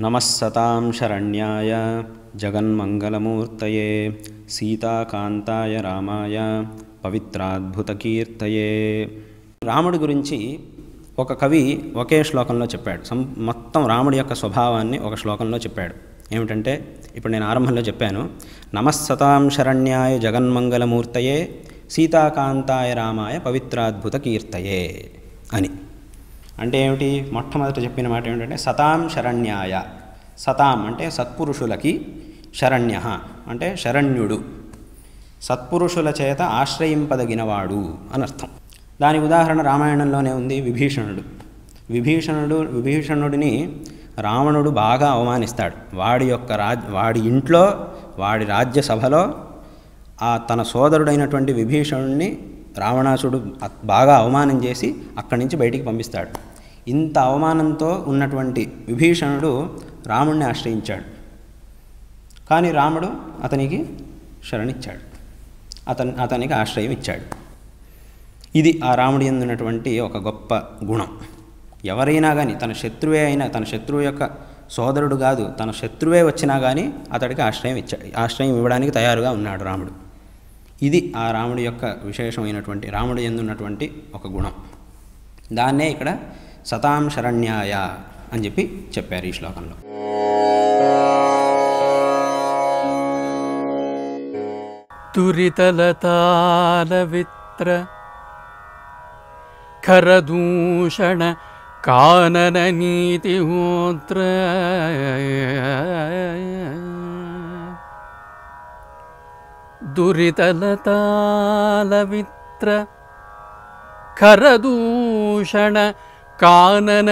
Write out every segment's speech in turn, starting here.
నమస్సతాం శరణ్యాయ జగన్మంగళమూర్తయే సీతాకాంతాయ రామాయ పవిత్రాద్భుతకీర్తయే రాముడి గురించి ఒక కవి ఒకే శ్లోకంలో చెప్పాడు. సం మొత్తం రాముడి యొక్క స్వభావాన్ని ఒక శ్లోకంలో చెప్పాడు. ఏమిటంటే ఇప్పుడు నేను ఆరంభంలో చెప్పాను. నమస్సతాం శరణ్యాయ జగన్మంగళమూర్తయే సీతాకాంతాయ రామాయ పవిత్రాద్భుత కీర్తయే అని. అంటే ఏమిటి? మొట్టమొదట చెప్పిన మాట ఏమిటంటే సతాం శరణ్యాయ. సతాం అంటే సత్పురుషులకి శరణ్య అంటే శరణ్యుడు. సత్పురుషుల చేత ఆశ్రయింపదగినవాడు అనర్థం దాని ఉదాహరణ రామాయణంలోనే ఉంది విభీషణుడు. విభీషణుడు విభీషణుడిని రావణుడు బాగా అవమానిస్తాడు. వాడి యొక్క రాజ్ వాడి ఇంట్లో వాడి రాజ్యసభలో ఆ తన సోదరుడైనటువంటి విభీషణుడిని రావణాసుడు బాగా అవమానం చేసి అక్కడి నుంచి బయటికి పంపిస్తాడు. ఇంత అవమానంతో ఉన్నటువంటి విభీషణుడు రాముణ్ణి ఆశ్రయించాడు. కానీ రాముడు అతనికి శరణిచ్చాడు. అతని అతనికి ఆశ్రయం ఇచ్చాడు. ఇది ఆ రాముడి ఎందున్నటువంటి ఒక గొప్ప గుణం. ఎవరైనా కానీ తన శత్రువే అయినా తన శత్రువు యొక్క సోదరుడు కాదు తన శత్రువే వచ్చినా కానీ అతడికి ఆశ్రయం ఇచ్చాడు ఆశ్రయం ఇవ్వడానికి తయారుగా ఉన్నాడు రాముడు. ఇది ఆ రాముడి యొక్క విశేషమైనటువంటి రాముడి ఎందున్నటువంటి ఒక గుణం. దాన్నే ఇక్కడ సతాం శరణ్యాయ అని చెప్పి చెప్పారు ఈ శ్లోకంలో. తురితలతాలవిత్ర ఖరదూషణ కానన నీతి హోత్ర దురితలతాలవిత్ర ఖరదూషణ कानन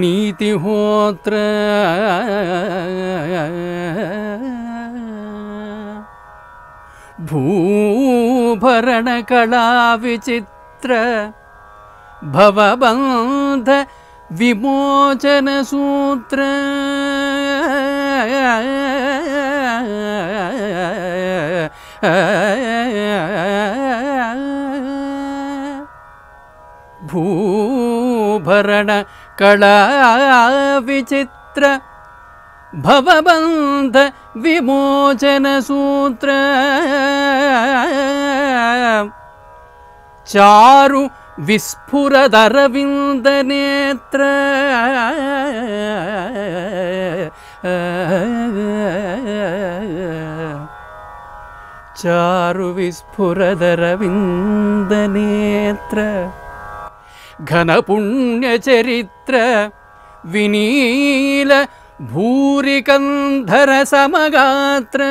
नीतिहोत्र भूभरणकलाविचित्र भवबन्ध विमोचनसूत्र भू भरणकला भवबन्ध विमोचनसूत्र चारु विस्फुरदरविन्दनेत्र चारु विस्फुरदरविन्दनेत्र घनपुण्यचरित्र विनील भूरिकन्धरसमगात्र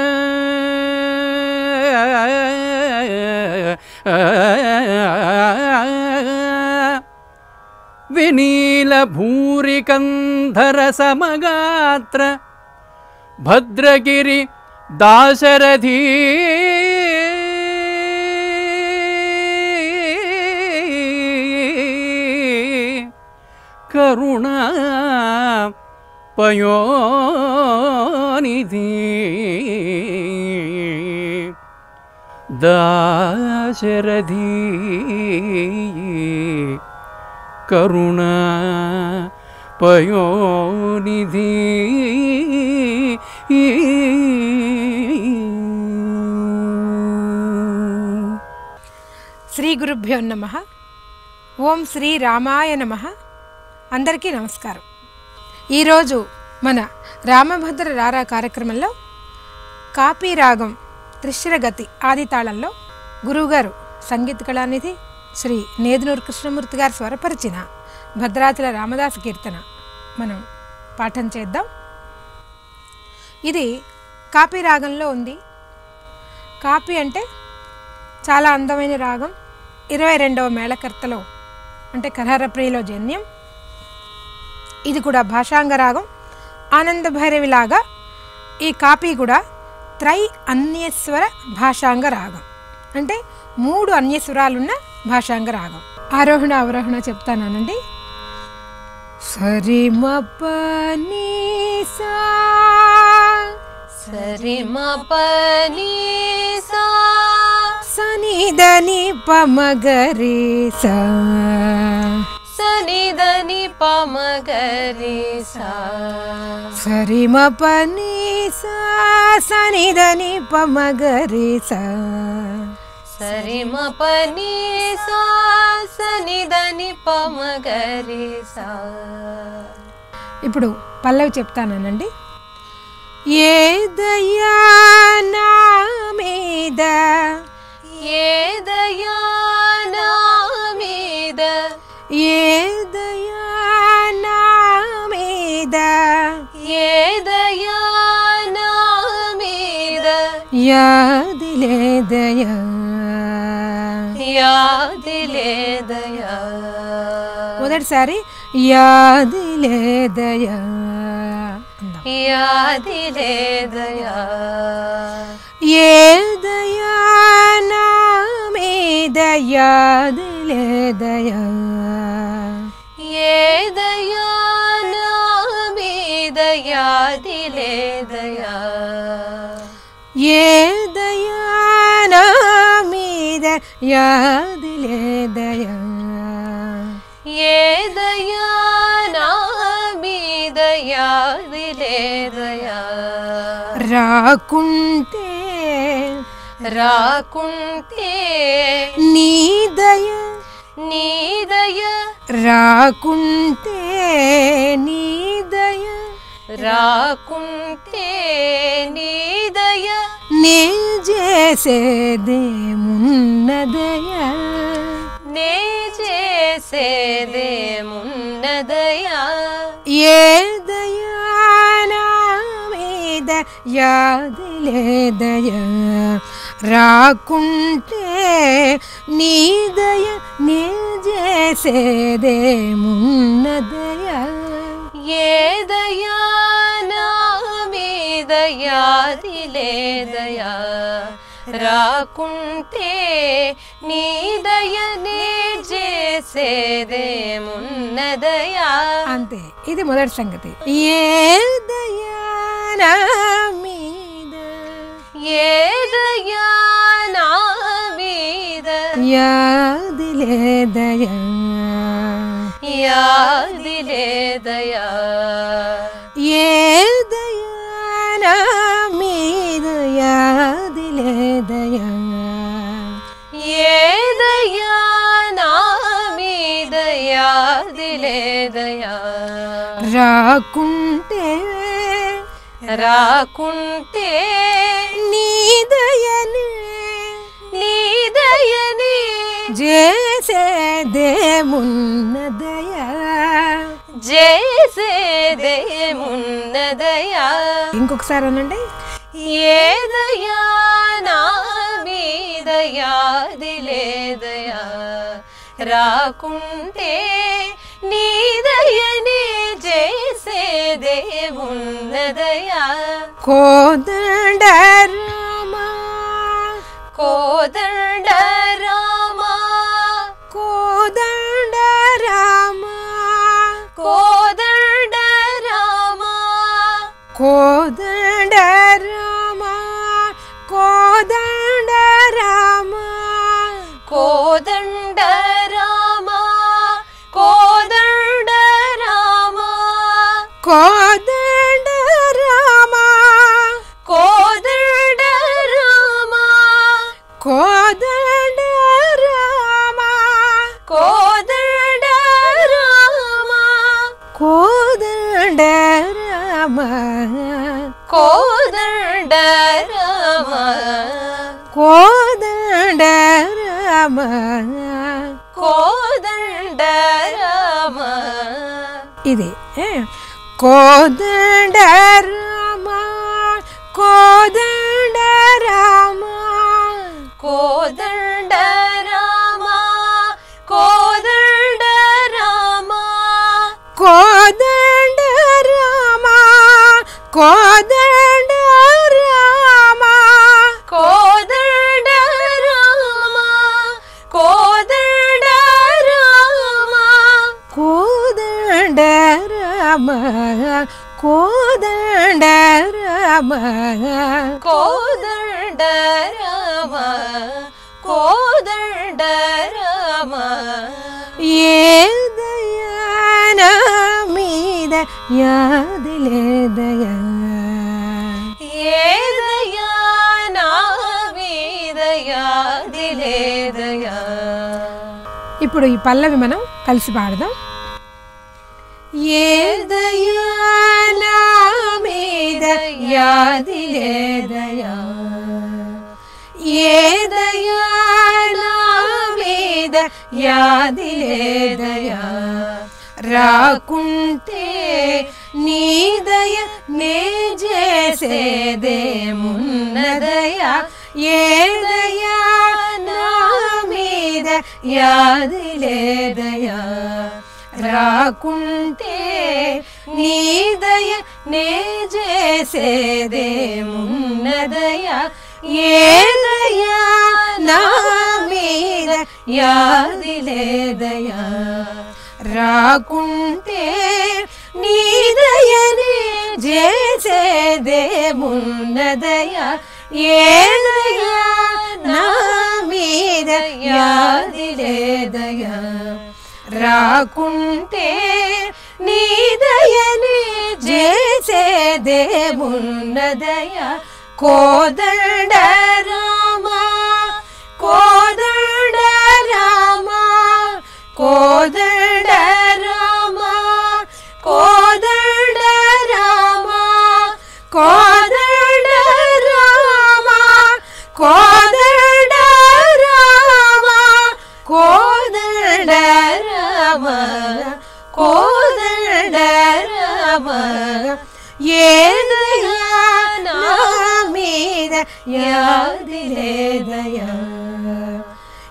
विनीलभूरिकन्धरसमगात्र भद्रगिरि दाशरथी करुणा पयोनिधि दाशरथी करुणा पयोनिधि శ్రీ గురుభ్యో నమ ఓం శ్రీ రామాయ నమ అందరికీ నమస్కారం. ఈరోజు మన రామభద్ర రారా కార్యక్రమంలో కాపీ రాగం త్రిశ్రగతి ఆది తాళంలో గురువుగారు సంగీత కళానిధి శ్రీ నేదునూరు కృష్ణమూర్తి గారు స్వరపరిచిన భద్రాచల రామదాసు కీర్తన మనం పాఠం చేద్దాం. ఇది కాపీ రాగంలో ఉంది. కాపీ అంటే చాలా అందమైన రాగం. ఇరవై రెండవ మేళకర్తలో అంటే కరహరప్రియలో జన్యం. ఇది కూడా భాషాంగ రాగం ఆనంద భైరవిలాగా ఈ కాపీ కూడా త్రై అన్యస్వర భాషాంగ రాగం అంటే మూడు అన్యస్వరాలున్న భాషాంగ రాగం ఆరోహణ అవరోహణ చెప్తానండి సరి మపనీ సా సరి మపని సా నిదని పమగరిసా. సరిమ పని సనిదని పమగరిసా. సరిమ పని సనిదని పమగరిసా. ఇప్పుడు పల్లవి చెప్తానండి ఏ దయా నా మీద ఏ దయా నా ఏ దయా నా మీద ఏ దయా నా మీద యాదిలే దయా యాదిలే దయా. మొదటిసారి యాదిలే దయా. యాదిలే దయా. ఏ దయా నా మీద యాదిలే దయా. దయా నా మీద యాదిలే దయా ఏ దయా నా మీద యాదిలే దయా ఏ దయా నా మీద యాదిలే దయా రాకుంటే రాకుంటే నీ దయా నీదయ. రాకుంటే నీదయ. రాకుంటే నీదయ. నే చేసేదేమున్నదయా నే చేసేదేమున్నదయా ఏ దయా యాదలేదయ రాకుంటే నీదయ నీ చేసేదేమున్నదయా ఏదయా నా మీదయాదిలేదయా రాకుంటే నీ దయనే చేసేదేమున్నదయా అంతే ఇది మొదటి సంగతి. ఏ దయా மீது ஏது யானாவீது யாதிலே தயா. யாதிலே தயா. ஏதயான மீது யாதிலே தயா. ஏதயான மீது யாதிலே தயா. ராக்குண்ட రాకుంటే నీదయని నీదయని చేసేదేమున్నదయా దయ. ఇంకొకసారి అనండి. ఏ ఏదయా నా మీదయా దిలేదయా రాకుంటే నీదయని జయ ദേവുന്നതയാ. കോതണ്ട രാമ കോതണ്ട രാമ കോതണ്ട രാമ കോതണ്ട രാമ കോത கோதண்ட ராம கோதண்ட ராம கோதண்ட ராம இது கோதண்ட ராம கோதண்ட ராம கோதண்ட കോതണ്ട രാമ കോതണ്ട രാമ കോതണ്ട രാമ കോതണ്ട രാമ. യാ ఇప్పుడు ఈ పల్లవి మనం కలిసి పాడదాం. ఏ దయా మీద మీద రాకుంటే నీ దయ నే చేసేదే మున్నదయ? ఏ దయా మీద యాది లేదయా రాకుంటే నీదయ నే చేసేదేమున్నదయా ఏదయా నా మీద యాది లేదయా రాకుంటే నీదయనే చేసేదేమున్నదయా ఏదయా నా నీదయాదిలేదయ రాకుంటే నీదయని చేసే దేవున్నదయ కోదండ నా మీద యాది లేదయా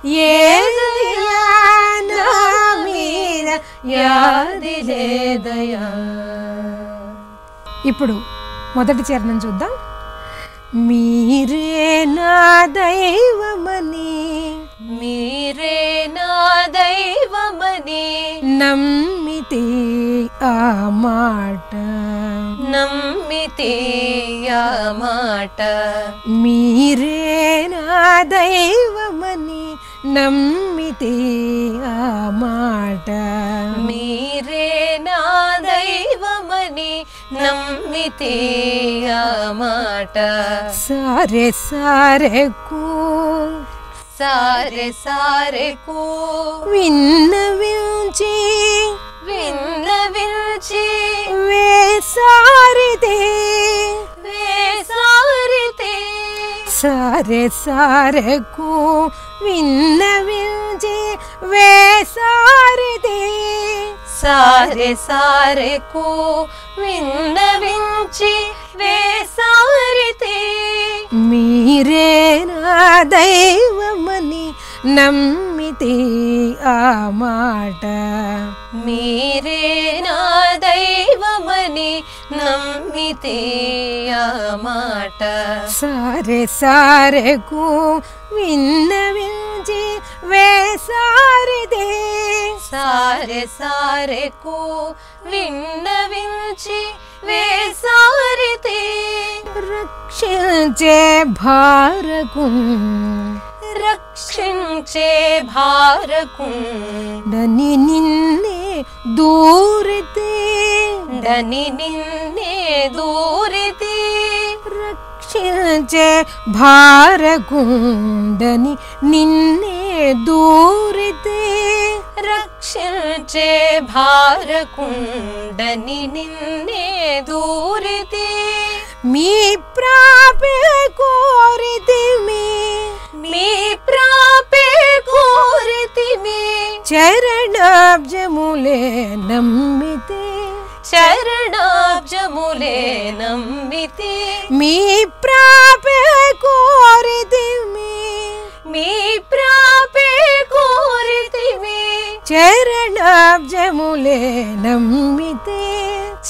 ఏదయా నా మీద యాది లేదయా ఇప్పుడు మొదటి చరణం చూద్దాం. మీరే నా దైవమని. మీరే నా దైవమని. నమ్మితే ఆ మాట. నమ్మితేయ మాట మీరే నా దైవమని నమ్మితేయ మాట మీరే నా దైవమని నమ్మితేయ మాట సరే సరే కూ. సారే సారే కూ. విన్న వించి వింద్రవిల్చి వేసారితే. వేసారితే. సారే సారకు విన్నవిల్చి వేసారితే. సారే సారెకు విన్నవించి వేసారితే మీరే నా దైవమని నమ్మితే ఆ మాట. మీరే నా దైవమని నమ్మితే మాట. సారే సారెకు విన్నవించి వేసారిదే. సారె సారెకు విన్నవించి వేసారితే రక్షించే భారకు. రక్షించే భారకు. డని నిన్నే దూరితే. డని నిన్నే दूर दूरिति। वृक्ष भारगुण्डनि निन्ने दूरिते। धनि भारकुण्डनि निन्ने दूरिते। भार प्रापे कोरिति मे। मे प्रापे कोरिति मे। चरणाब्जमूले प्राप्योरिति చరణాబ్జములే నమ్మితే. మీ ప్రాపే కోరితే మీ ప్రాపే చరణాబ్జములే నమ్మితే.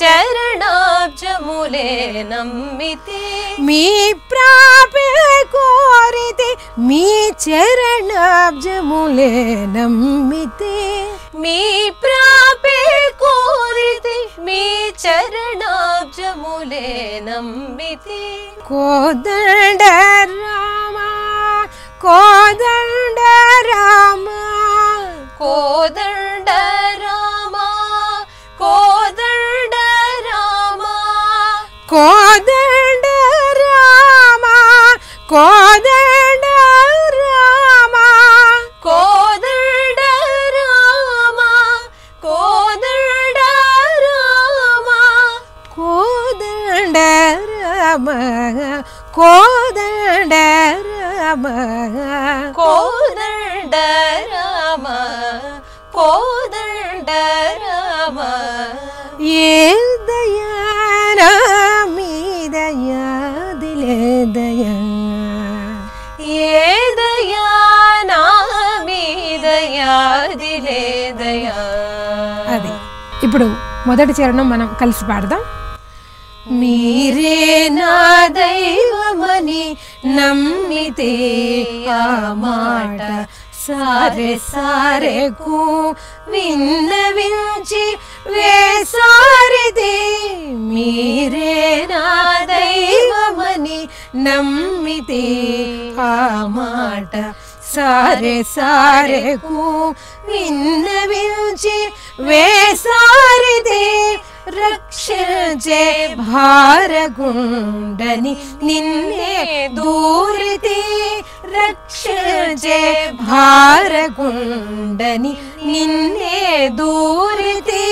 చరణాబ్జములే నమ్మితే. మీ ప్రాపే కోరితే మీ చరణాబ్జములే నమ్మితే. మీ ప్రాపే కోరితి మీ చరణాబ్జములే నమ్మితే. కోదండ రామ കോതണ്ട രാമ. കോതണ്ട രാമ. കോതണ്ട രാമ. കോതണ്ട രാമ. കോതണ്ട രാമ. കോതണ്ട രാമ. കോതണ്ട രാമ. കോതണ്ട രാമ. കോ రామ కోదండ రామ కోదండ రామ ఏ దయానా మీద యాదిలే దయా ఏ దయా నా మీద యాదిలే దయా అది ఇప్పుడు మొదటి చరణం మనం కలిసి పాడదాం మీరే నా దైవమని నమ్మితే ఆ మాట సారె సారెకు విన్నవించి వేసారిదే మీరే నా దైవమని నమ్మితే ఆ మాట సారె సారెకు విన్నవించి వేసారిదే रक्ष जय भारगुण्डनि निन्ने दूरते रक्ष जय भारगुण्डनि निन्ने दूरते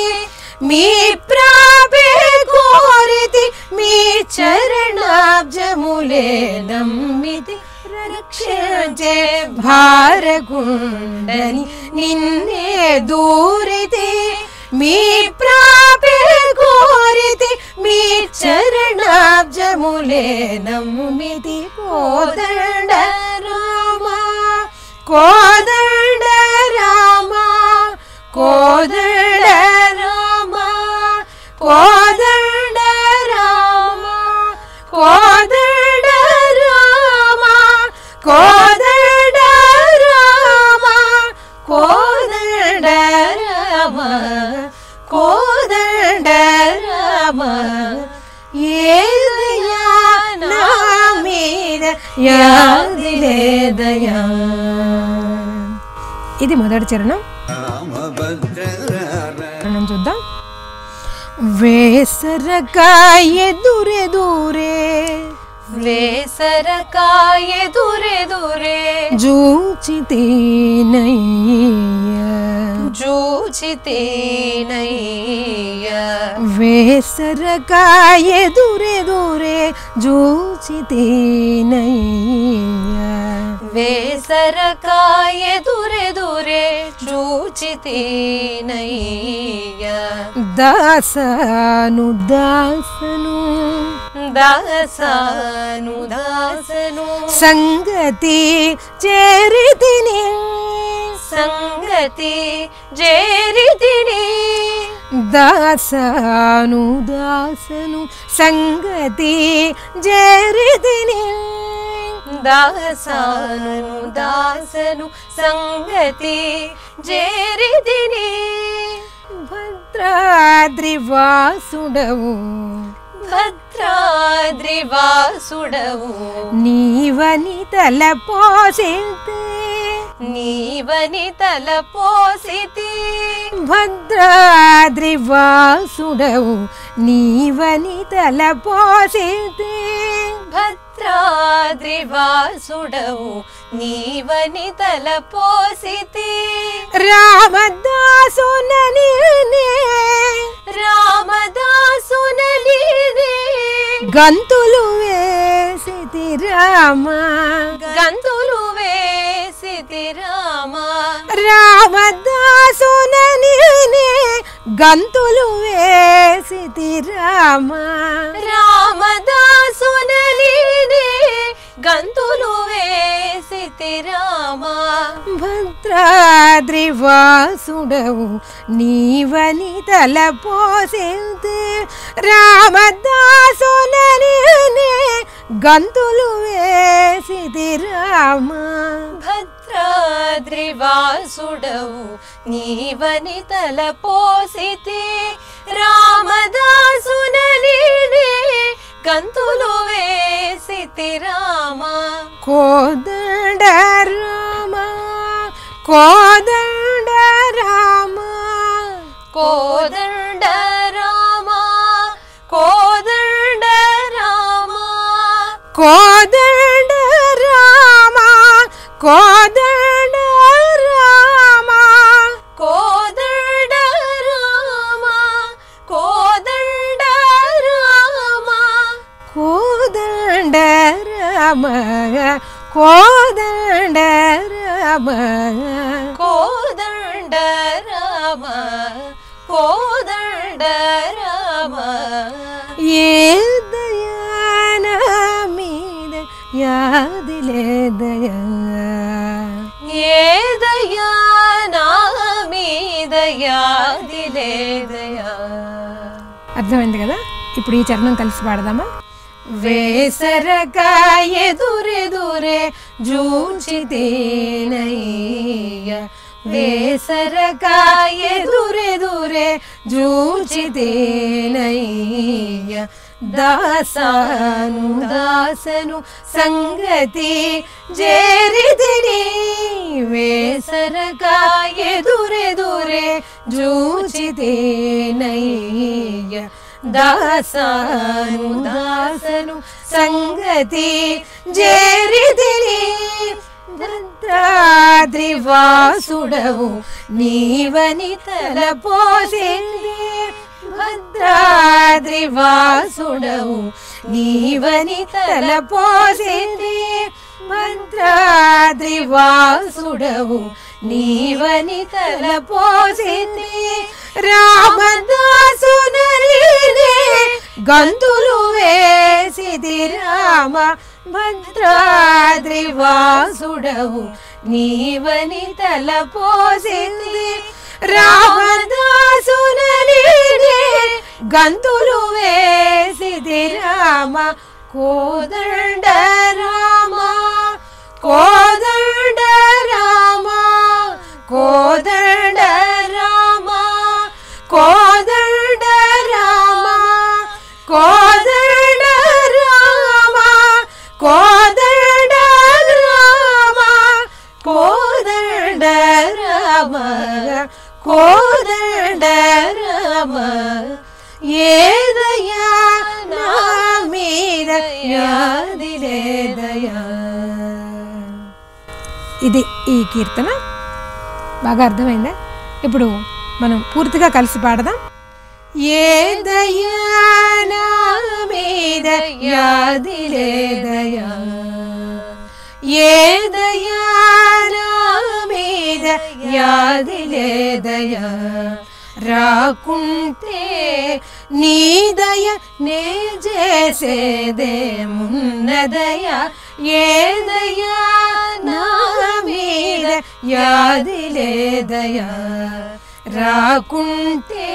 मे प्रापे कोरिति मे चरणाब्जमुले नम्मिति रक्ष जय भारगुण्डनि निन्ने दूरते మీ చరణాబ్జములే నమ్మితి కోదండ రామ కోదండ రామ కోదండ మొదటి చరణం మనం చూద్దాం వేసరకాయెదురే దూరే వేసరకాయెదురే దూరే జూచితే నయ్య జూచితే నయ్య వేసరకాయెదురే దూరే జూచితే నయ్య वेसरकाय दूरे दूरे दासनु दासनु दासनु दासनु सङ्गति जेरिनी सङ्गति जेरिदिनि दासनु दासनु सङ्गति जेरिनि दासानु दासनु सङ्गति जेरी भद्राद्रि वासुडु भ ദ്രിവാസുടവു നീവനി തലപ്പോസിത്തി നീവനി തലപ്പോസിതി ഭദ്രാദ്രിവാസുടവു നീവനി തലപ്പോസിതി ഭദ്രാദ്രിവാസുടവു നീവനി തലപ്പോസിതി രാമദാസുനലീനേ രാമദാസുനലീനേ గంతులు వేసితి రామ. గంతులు వేసితి రామ. రామదాసునని గంతులు వేసితి రామ. రామదాసునలీనే గంతులు వేసితి రామ. భద్రాద్రివాసుడవు నీవని తలపోసింది రామదాసునని గంతులు వేసితి రామ. భద్రాద్రివాసుడవు నీవని తలపోసితి రామదాసునలీనే కంతులు వేసి రామ. కోదండ రామ కోదండ రామ. కోదండ రామ కోదండ రామ. కోదండ రామ కోదండ ராம கோதண்ட ராம. கோதண்ட ராம கோதண்ட ராம. ஏதயான மீத யாதிலேதய ஏதயான மீத యాదిలేదయా అర్థమైంది కదా ఇప్పుడు ఈ చరణం కలిసి పాడదామా वेसरकाये दूरे दूरे जू वेसरकाये दूरे दूरे जू दासानु दासनु सङ्गति जेरि वेसरकाये दूरे दूरे जू ದಾಸನು ದಾಸನು ಸಂಗತಿ ಜೇರಿದಿನಿ ಭದ್ರಾದ್ರಿವಾಸುಡವು ನೀವನಿ ತಲಪೋಸಿಂದಿ ಭದ್ರಾದ್ರಿವಾಸುಡವು ನೀವನಿ ತಲಪೋಸಿಂದಿ మంత్రాద్రివాసుడవు. నీవని తలపోసింది రామదాసునరినే గంతులు వేసిది రామ మంత్రాద్రివాసుడవు. నీవని తలపోసింది రామదాసునరినే గంతులు వేసిది రామ. కోదండ ராம கோதண்ட ராம ஏதயா ఇది ఈ కీర్తన బాగా అర్థమైందా ఇప్పుడు మనం పూర్తిగా కలిసి పాడదాం ఏ దయానా మీద యాదిలే దయా ఏ దయానా యాదిలేదయా రాకుంటే నీదయ నే చేసేదేమున్నదయా ఏదయా నా మీద యాదిలేదయా రాకుంటే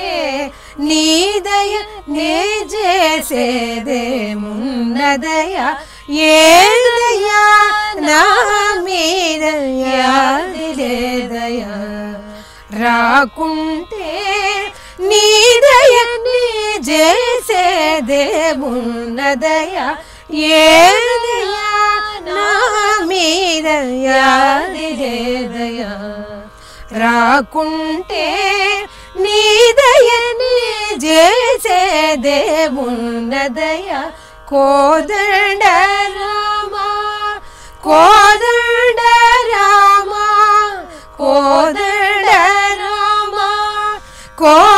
నీదయ నే చేసేదేమున్నదయా ఏదయా నా మీద యాదిలేదయా రాకుంటే నీదయ నే చేసేదేమున్నదయా ఏదయా నా మీద యాదిలేదయా రాకుంటే నీదయని చేసేదేమున్నదయ కోదండ రామ కోదండ రామ కోదండ రామ కోదండ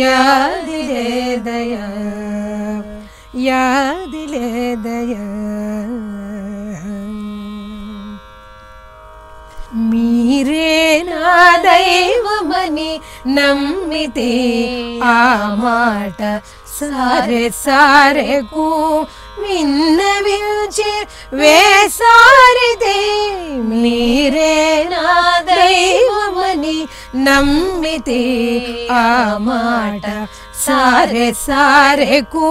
यादिया यादिया मीरेनादैव मनी नमिति आमाट सारे सारे को విన్నవించి వేసారితే మీరే నా దైవమని నమ్మితే ఆ మాట సారే సారెకు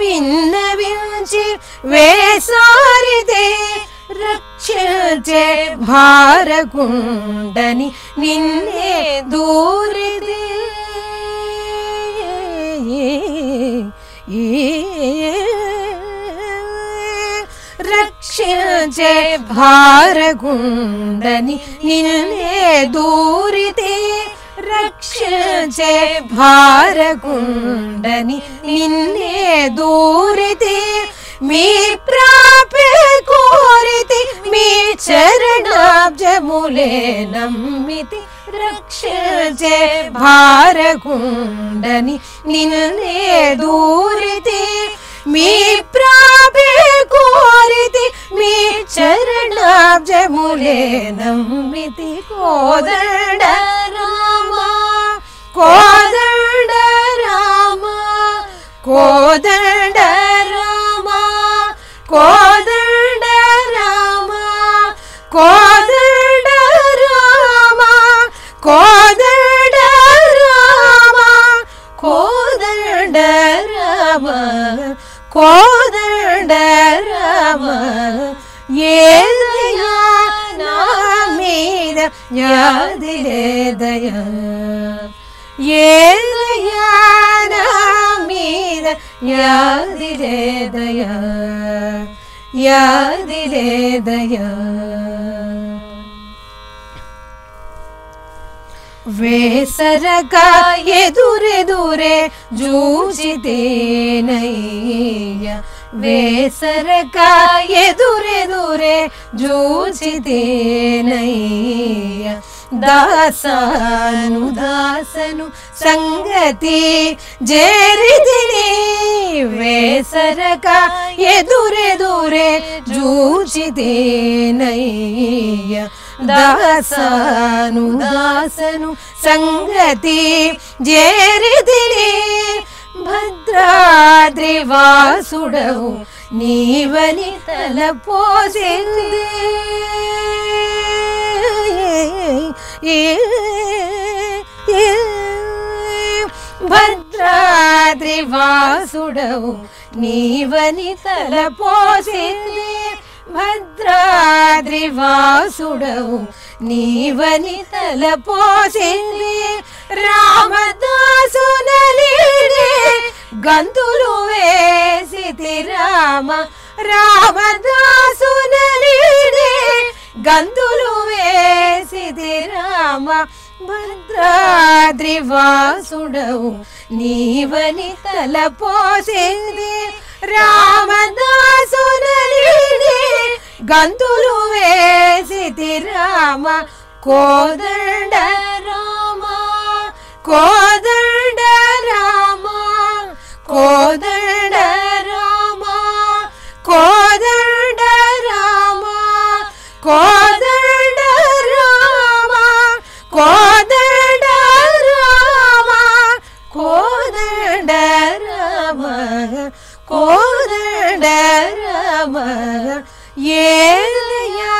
విన్నవించి వేసారితే రక్షించే భారగుండని నిన్నే దూరిదే ఈ yeah. రక్షించే భారగుండని నిన్నే దూరితే రక్షించే భారగుండని నిన్నే దూరితే మీ ప్రాపే కోరితి మీ చరణాబ్జములే నమ్మితి రక్షించే భారగుండని నిన్నే దూరితే మీ ప్రాపే కోరితి మీ చరణాబ్జములే నమ్మితి కోదండ రామ కోదండ రామ కోదండ రామ కోదండ రామ కోదండ రామ కోదండ రామ కోదండ రామ കോതണ്ടരമ ഏതയാമീര ഞാതിലേതയ ഏതയാമീര ഞാതിലേതയ യാതിലേതയ वेसर जोते नय। वेसरकाे धूरे दूरे जोते नय। दासानुदा सङ्गति जेरिदिनी వేసరక ఎదురెదురే జూచిదేనయ్య దాసను దాసను సంగతి జేరిదిలే. భద్రాద్రివాసుడవు నీవని తలపోసింది. ఏ ఏ భద్రాద్రివాసుడవు. నీవని తలపోసింది భద్రాద్రి వాసుడవు నీవని తలపోసింది రామదాసునలీడే గంతులు వేసితి రామ రామదాసునలీడే గంతులు వేసితి రామ భద్ర ದ್ರಿವಾಸುಡವು ನೀವನಿ ತಲಪೋಸಿದೆ ರಾಮದಾಸುನಲಿ ಗಂತುಲು ವೇಸಿತಿ ರಾಮ ಕೋದಂಡ ರಾಮ ಕೋದಂಡ ರಾಮ ಕೋದಂಡ ರಾಮ ಕೋದಂಡ ರಾಮ ಕೋದಂಡ ರಾಮ ಕೋದ ദയാ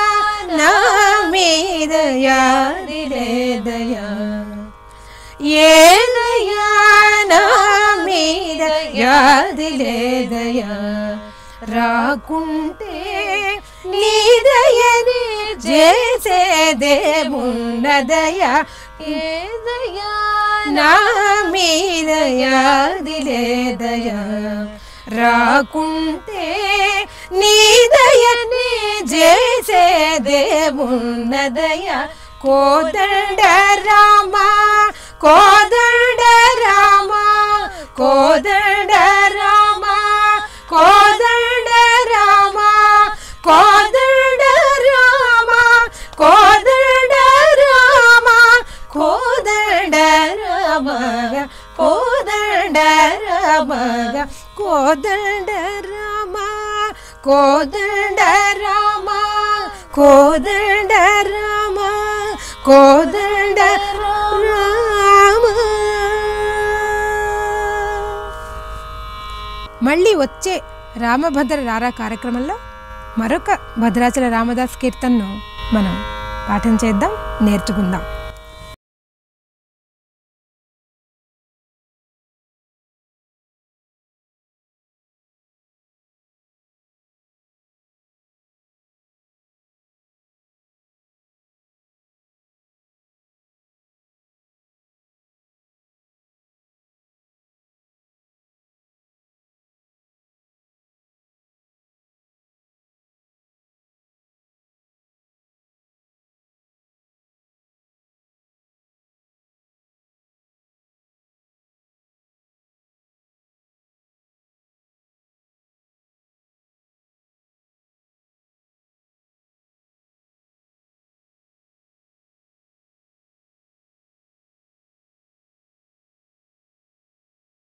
നാമേ ദയാ ദിലേ ദയാ ഏ ദയാ നാമേ ദയാ ദിലേ ദയാ రాకుంటే నీ దయని చేసేదేమున్నదయ ఏ దయా నా మీ దయా దిలే దయా రాకుంటే నీదయని చేసేదేమున్నదయా కోదండ రామ కోదండ రామ కోదండ రామ కోదండ రామ కోదండ రామ కోదండ రామ కోదండ రామ కోదండ రామ కోదండ రామ కోదండ రామ కోదండ రామ కోదండ రామ మళ్ళీ వచ్చే రామభద్ర రారా కార్యక్రమంలో మరొక భద్రాచల రామదాస్ కీర్తనను మనం పాఠం చేద్దాం నేర్చుకుందాం.